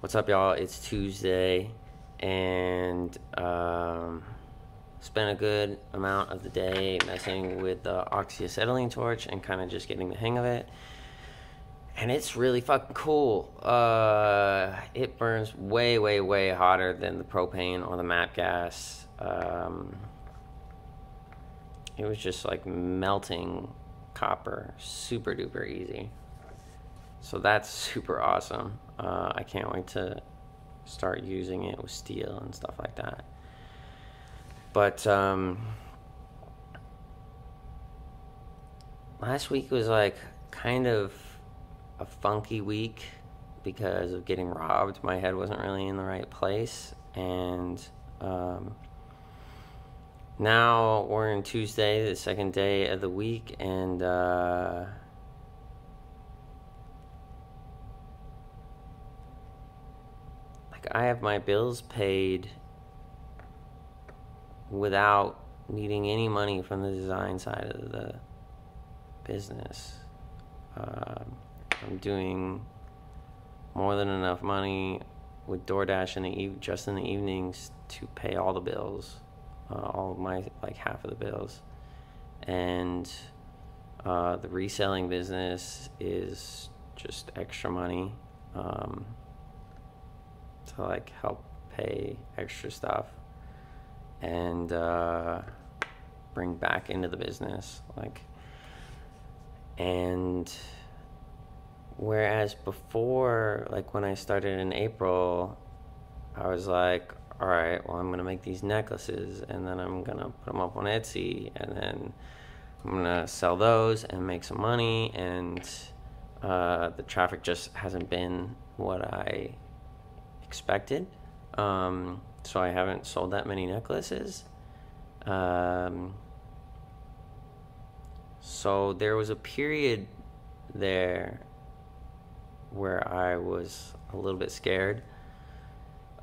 What's up, y'all? It's Tuesday, and um, spent a good amount of the day messing with the oxyacetylene torch and kind of just getting the hang of it. And it's really fucking cool. Uh, it burns way, way, way hotter than the propane or the MAPP gas. Um, it was just like melting copper, super duper easy. So that's super awesome. Uh, I can't wait to start using it with steel and stuff like that. But um, last week was like kind of a funky week because of getting robbed. My head wasn't really in the right place. And um, now we're in Tuesday, the second day of the week, and. Uh, I have my bills paid without needing any money from the design side of the business. Uh, I'm doing more than enough money with DoorDash in the eve- just in the evenings to pay all the bills, uh, all my like half of the bills, and uh, the reselling business is just extra money. Um, to like help pay extra stuff and uh, bring back into the business like and whereas before like when i started in april i was like all right well i'm gonna make these necklaces and then i'm gonna put them up on etsy and then i'm gonna sell those and make some money and uh, the traffic just hasn't been what i expected. Um, so I haven't sold that many necklaces. Um, so there was a period there where I was a little bit scared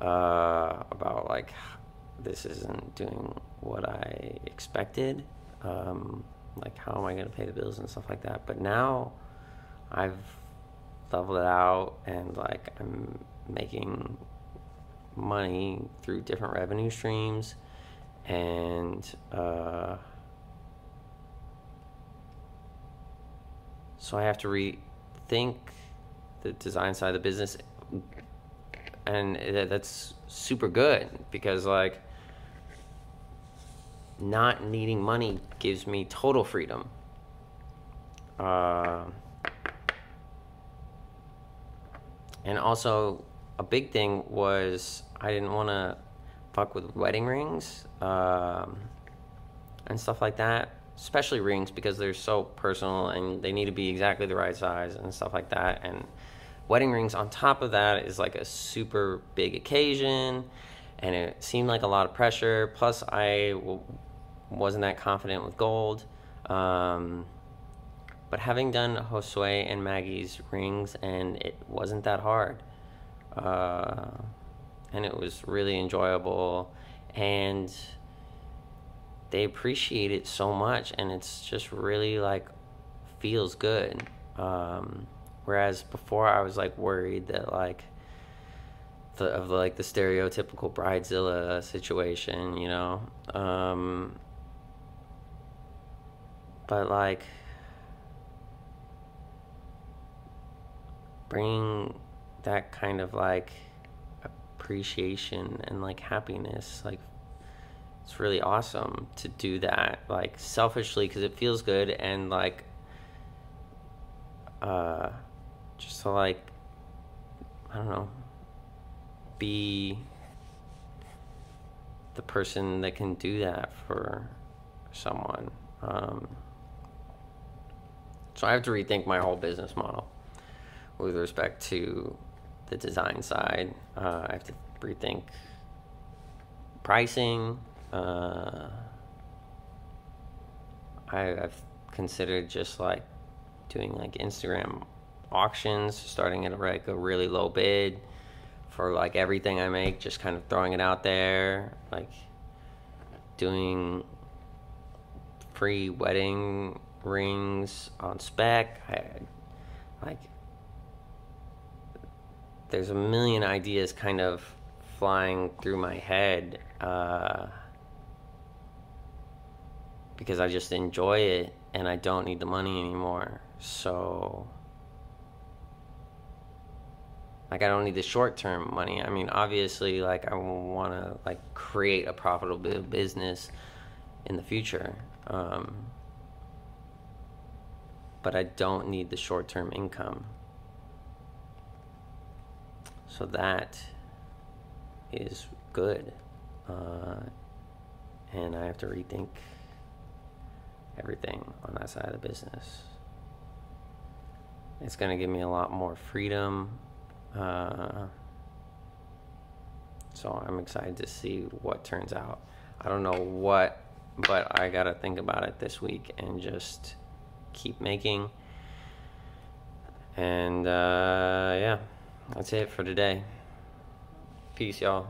uh, about like this isn't doing what I expected. Um, like how am I going to pay the bills and stuff like that. But now I've leveled it out and like I'm making money through different revenue streams and uh, so I have to rethink the design side of the business. And that's super good because like not needing money gives me total freedom. Uh, and also a big thing was I didn't want to fuck with wedding rings um, and stuff like that, especially rings because they're so personal and they need to be exactly the right size and stuff like that. And wedding rings on top of that is like a super big occasion and it seemed like a lot of pressure. Plus, I w- wasn't that confident with gold. Um, but having done Josue and Maggie's rings, and it wasn't that hard uh, and it was really enjoyable. And they appreciate it so much and it's just really like feels good. Um, whereas before i was like worried that like the, of like the stereotypical bridezilla situation you know? Um, but like bring that kind of like appreciation and like happiness like it's really awesome to do that like selfishly because it feels good and like uh just to like i don't know be the person that can do that for someone um, so i have to rethink my whole business model with respect to the design side. Uh, I have to rethink pricing. Uh, I, have considered just like doing like Instagram auctions, starting at like a really low bid for like everything I make, just kind of throwing it out there, like doing free wedding rings on spec. I like there's a million ideas kind of flying through my head uh, because I just enjoy it and I don't need the money anymore. So, like, I don't need the short term money. I mean, obviously, like, I want to like create a profitable business in the future. Um, but I don't need the short term income. So that is good. Uh, and I have to rethink everything on that side of the business. It's going to give me a lot more freedom. Uh, so I'm excited to see what turns out. I don't know what, but I got to think about it this week and just keep making. And uh, yeah. That's it for today. Peace, y'all.